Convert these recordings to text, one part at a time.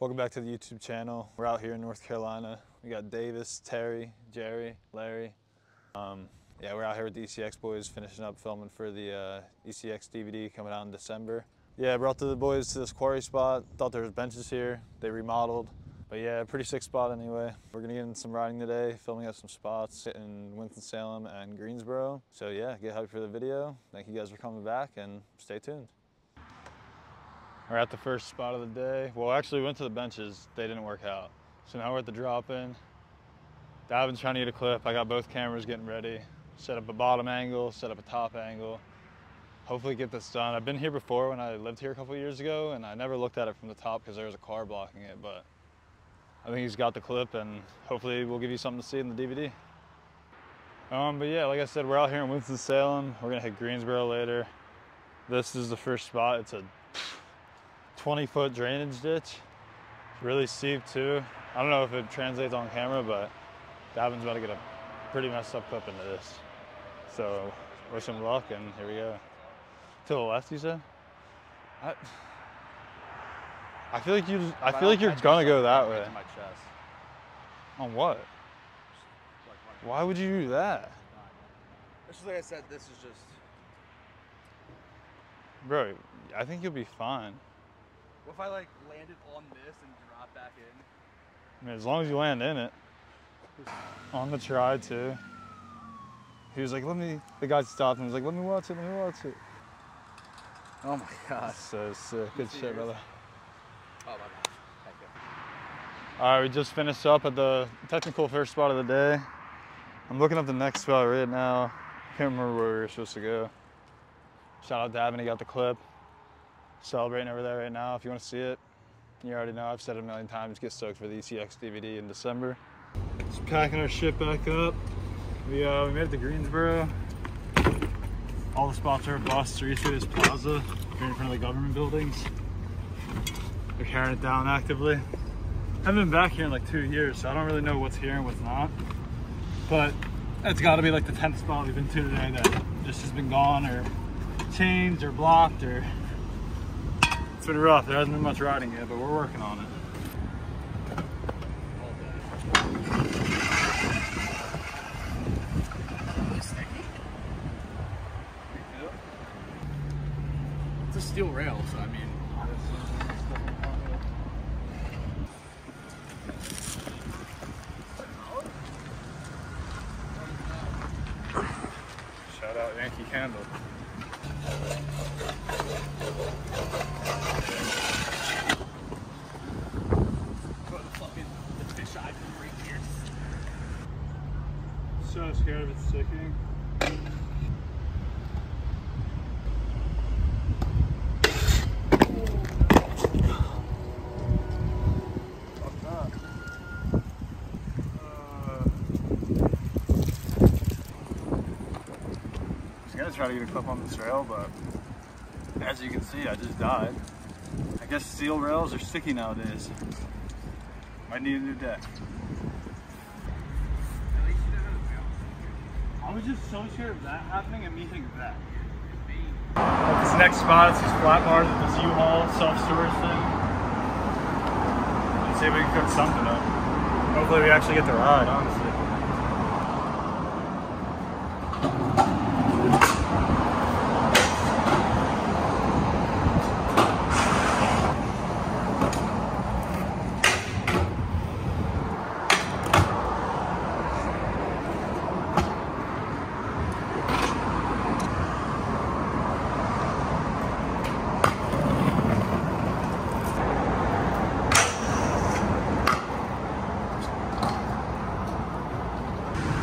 Welcome back to the YouTube channel. We're out here in North Carolina. We got Davis, Terry, Jerry, Larry. Um, yeah, we're out here with the ECX boys finishing up filming for the uh, ECX DVD coming out in December. Yeah, brought the boys to this quarry spot. Thought there was benches here. They remodeled. But yeah, pretty sick spot anyway. We're gonna get in some riding today, filming up some spots in Winston-Salem and Greensboro. So yeah, get hyped for the video. Thank you guys for coming back and stay tuned. We're at the first spot of the day. Well, actually we went to the benches. They didn't work out. So now we're at the drop-in. Davin's trying to get a clip. I got both cameras getting ready. Set up a bottom angle, set up a top angle. Hopefully get this done. I've been here before when I lived here a couple years ago and I never looked at it from the top because there was a car blocking it, but I think he's got the clip and hopefully we'll give you something to see in the DVD. Um, but yeah, like I said, we're out here in Winston-Salem. We're gonna hit Greensboro later. This is the first spot. It's a 20 foot drainage ditch. It's really steep too. I don't know if it translates on camera, but Davin's about to get a pretty messed up clip into this. So wish him luck and here we go. To the left, you said? I, I feel like you. I feel like you're gonna go that way. my chest. On what? Why would you do that, It's just like I said, this is just. bro? I think you'll be fine. What if I like landed on this and dropped back in? I mean, as long as you land in it. On the try too. He was like, "Let me." The guy stopped and was like, "Let me watch it. Let me watch it." Oh my god. So sick. Good shit, brother. Oh my god. Thank you. All right, we just finished up at the technical first spot of the day. I'm looking up the next spot right now. Can't remember where we were supposed to go. Shout out Davin, he got the clip. Celebrating over there right now. If you want to see it, you already know. I've said it a million times. Get stoked for the ECX DVD in December. Just packing our shit back up. We uh, we made it to Greensboro. All the spots are bus. There used this plaza right in front of the government buildings. They're carrying it down actively. I haven't been back here in like two years, so I don't really know what's here and what's not. But it's got to be like the 10th spot we've been to today that just has been gone or changed or blocked or. It's been rough. There hasn't been much riding yet, but we're working on it. It's a steel rail, so I mean. Uh, Shout out Yankee Candle. Put the fucking the fish eye right here. So scared of it sticking. Fuck that. Uh, I was gonna try to get a clip on this rail, but as you can see, I just died. I guess steel rails are sticky nowadays. Might need a new deck. Was just so scared of that happening and me hitting that. At this next spot, it's these flat bars with this U-Haul self-storage thing. Let's see if we can cook something up. Hopefully we actually get to ride, honestly.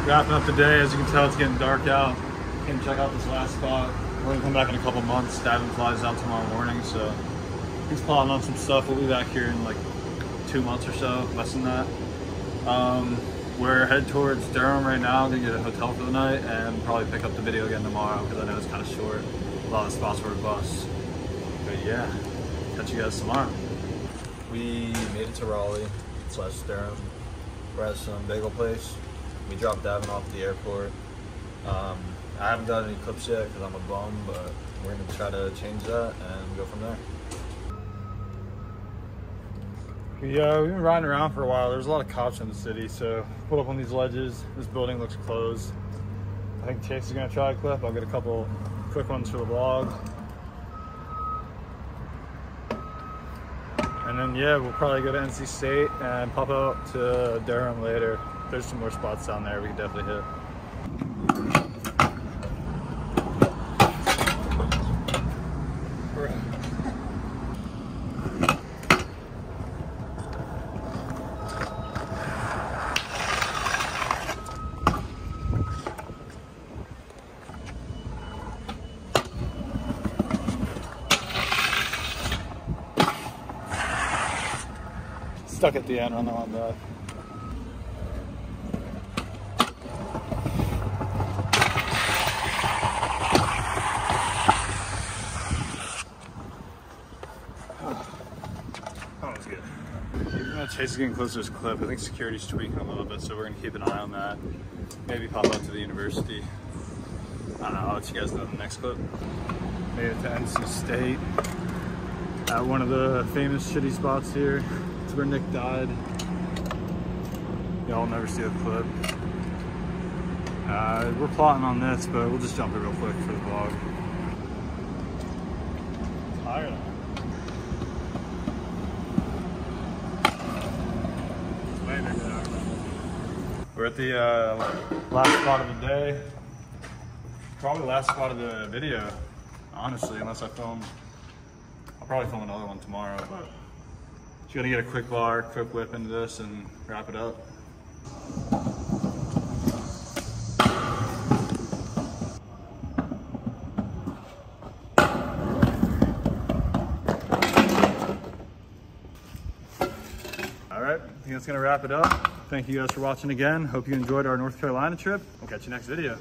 Wrapping up the day, as you can tell, it's getting dark out. Came check out this last spot. We're gonna come back in a couple months. Davin flies out tomorrow morning, so he's plotting on some stuff. We'll be back here in like two months or so, less than that. Um, we're headed towards Durham right now. Gonna get a hotel for the night and probably pick up the video again tomorrow because I know it's kind of short. A lot of spots were a bus. But yeah, catch you guys tomorrow. We made it to Raleigh slash Durham. We're at some bagel place. We dropped Davin off at the airport. Um, I haven't done any clips yet because I'm a bum, but we're gonna try to change that and go from there. We, uh, we've been riding around for a while. There's a lot of cops in the city, so pulled up on these ledges. This building looks closed. I think Chase is gonna try a clip. I'll get a couple quick ones for the vlog. And then yeah, we'll probably go to NC State and pop out to Durham later. There's some more spots down there we can definitely hit. Stuck at the end on the one. That was good. Even though Chase is getting close to his clip, I think security's tweaking a little bit, so we're gonna keep an eye on that. Maybe pop out to the university. I don't know, I'll let you guys know in the next clip. Made it to NC State at one of the famous shitty spots here. It's where Nick died. Y'all never see the clip. Uh, we're plotting on this, but we'll just jump it real quick for the vlog. Tired. We're at the uh, last spot of the day. Probably last spot of the video, honestly, unless I film. I'll probably film another one tomorrow, but just gonna get a quick bar, quick whip into this and wrap it up. All right, I think that's gonna wrap it up. Thank you guys for watching again. Hope you enjoyed our North Carolina trip. We'll catch you next video.